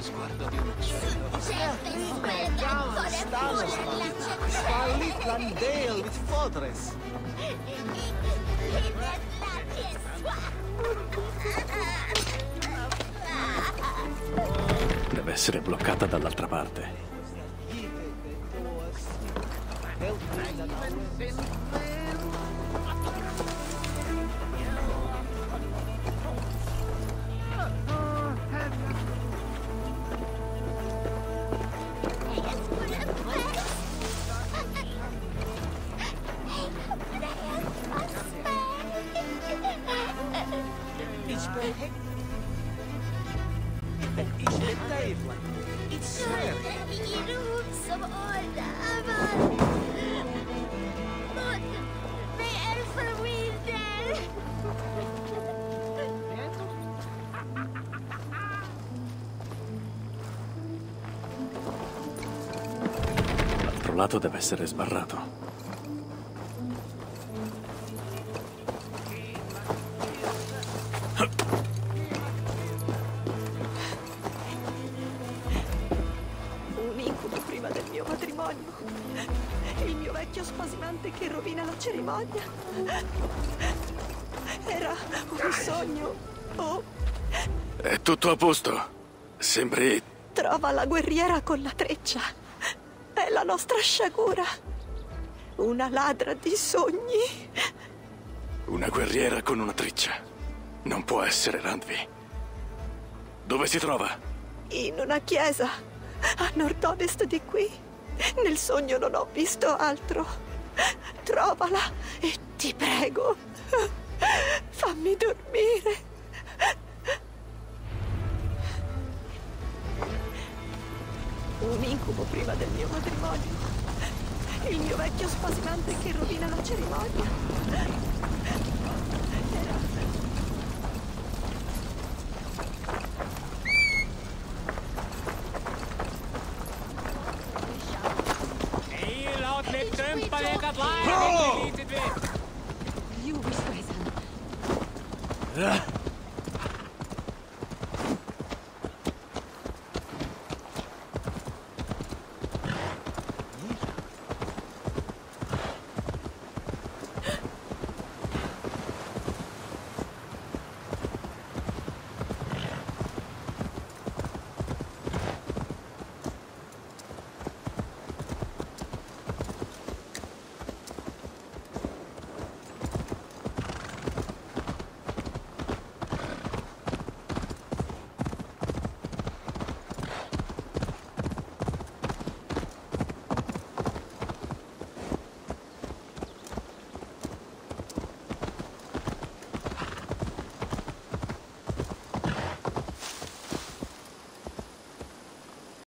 lo sguardo di un uccello. Spallit Landale with Fortress. Deve essere bloccata dall'altra parte. L'altro lato deve essere sbarrato. Vecchio spasimante che rovina la cerimonia. Era un sogno. Oh, È tutto a posto. Sembri... trova la guerriera con la treccia. È la nostra sciagura. Una ladra di sogni. una guerriera con una treccia. Non può essere Randvi. Dove si trova? In una chiesa a nord-ovest di qui. Nel sogno non ho visto altro. Trovala e ti prego. Fammi dormire. Un incubo prima del mio matrimonio. Il mio vecchio spasimante che rovina la cerimonia. Bro! You wish, Grayson.